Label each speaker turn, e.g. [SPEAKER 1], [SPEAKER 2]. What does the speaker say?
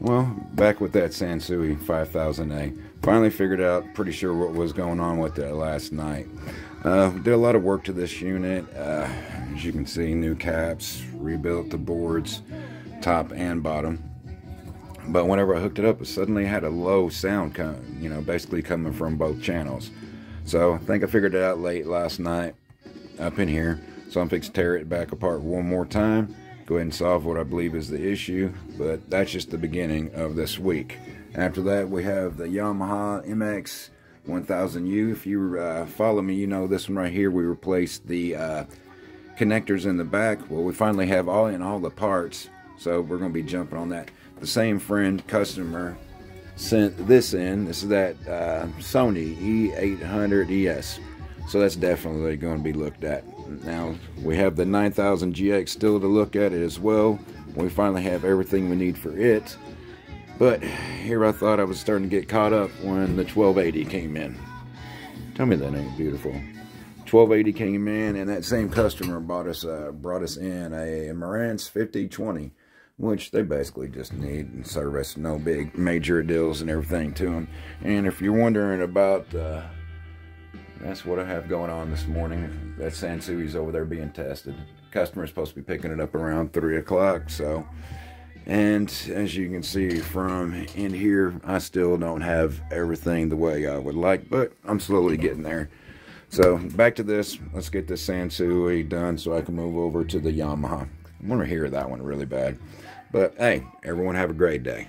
[SPEAKER 1] Well, back with that Sansui 5000A. Finally figured out, pretty sure what was going on with it last night. Uh, did a lot of work to this unit. Uh, as you can see, new caps, rebuilt the boards, top and bottom. But whenever I hooked it up, it suddenly had a low sound, you know, basically coming from both channels. So I think I figured it out late last night up in here. So I'm fixing to tear it back apart one more time go ahead and solve what I believe is the issue, but that's just the beginning of this week. After that, we have the Yamaha MX 1000U. If you uh, follow me, you know this one right here. We replaced the uh, connectors in the back. Well, we finally have all in all the parts, so we're going to be jumping on that. The same friend, customer, sent this in. This is that uh, Sony E800ES. So that's definitely going to be looked at. Now, we have the 9000 GX still to look at it as well. We finally have everything we need for it. But here I thought I was starting to get caught up when the 1280 came in. Tell me that ain't beautiful. 1280 came in and that same customer bought us uh, brought us in a Marantz 5020 which they basically just need and service no big major deals and everything to them and if you're wondering about uh, that's what I have going on this morning. That Sansui's over there being tested. Customer's supposed to be picking it up around 3 o'clock, so... And as you can see from in here, I still don't have everything the way I would like, but I'm slowly getting there. So back to this. Let's get this Sansui done so I can move over to the Yamaha. I want to hear that one really bad. But hey, everyone have a great day.